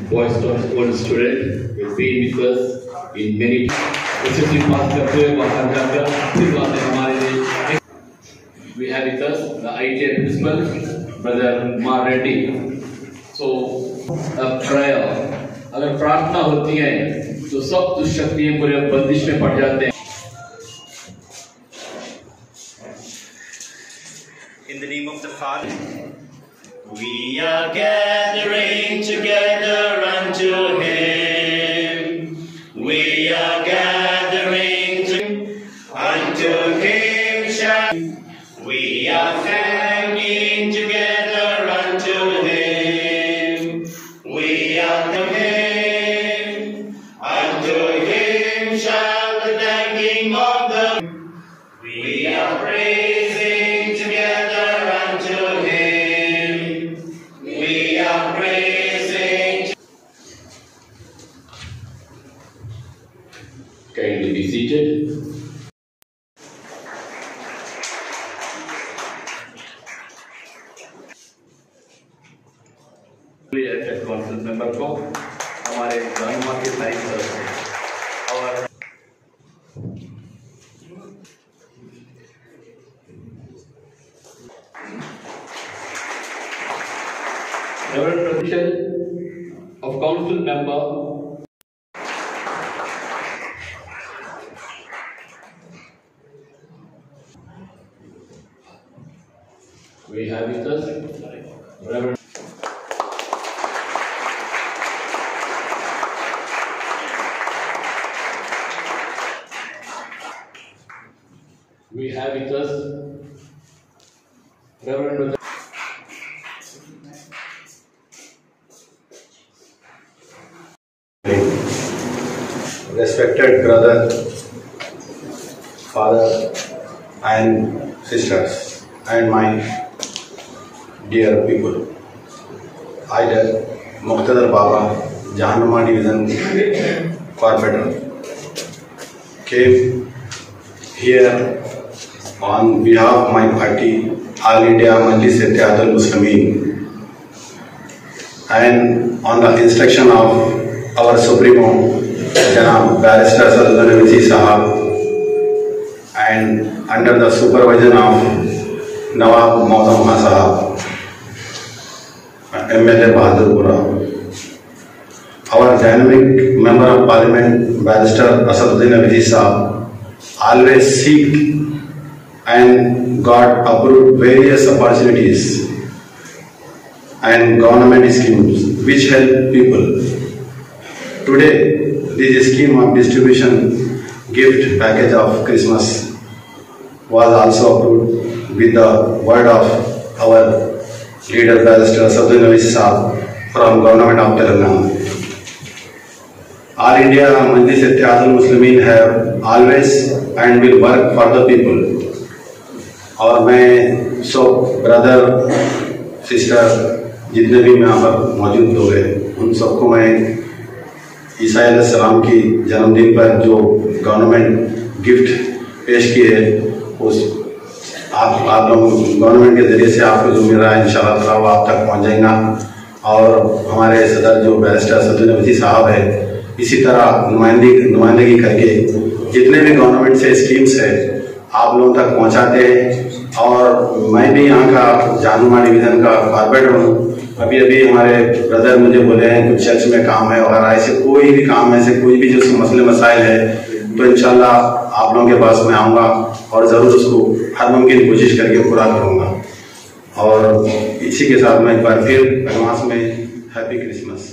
boys Tops old student will be with us in many SSC pass करते हुए बाहर जाकर फिर आते हैं हमारे लिए we have with us the ITA principal brother Mar Reddy so a prayer अगर प्रार्थना होती है तो सब दुष्शक्तियाँ पूरे बंदिश में पड़ जाते हैं In the name of the Father, we are gathering together unto Him. We are gathering to, unto Him. Shall we are thanking together unto Him. We are to Him. Unto Him shall the thanking of kindly be seated conference member को हमारे गांधी के side तरफ से और Reverend position of council member we have with us Reverend we have with us Reverend respected brother, father, and sisters, and my dear people आज Mukhtar Baba Jahanuma division corporator. के here on behalf my party all India Majlis Ittehadul Muslimeen and on the instruction of our supremo जनाब barrister सदन मजी साहब and under the supervisor of Nawab Moazzam साहब MLA Bahadurpura. Our dynamic Member of Parliament, Barrister Asaduddin Navisi Sahab, always seek and got approved various opportunities and government schemes which help people. Today, this scheme of distribution gift package of Christmas was also approved with the word of our leader Barrister Sadhu Navis Saab from government of Telangana. All India Majlis Ittihadul Muslimin have always and will work for the people. और मैं सब brother sister जितने भी मैं यहाँ पर मौजूद हैं उन सबको मैं ईसा सलाम की जन्मदिन पर जो गवर्नमेंट गिफ्ट पेश किए उस आप आप लोग गवर्नमेंट के ज़रिए से आपको जो मिल रहा है, इंशाल्लाह वो आप तक पहुँच जाएगा और हमारे सदर जो बैरिस्टर नबी साहब है, इसी तरह नुमाइंदगी नुमाइंदगी करके जितने भी गवर्नमेंट से स्कीम्स है, आप लोगों तक पहुंचाते हैं। और मैं भी यहाँ का जानूमा डिवीज़न का कॉर्पोरेटर हूँ। अभी अभी हमारे ब्रदर मुझे बोले हैं, कुछ चर्च में काम है और ऐसे कोई भी काम है ऐसे कोई भी जो मसले मसाइल है तो इंशाल्लाह आप लोगों के पास मैं आऊँगा और ज़रूर उसको हर मुमकिन कोशिश करके पूरा करूँगा। और इसी के साथ मैं एक बार फिर एडवांस में हैप्पी क्रिसमस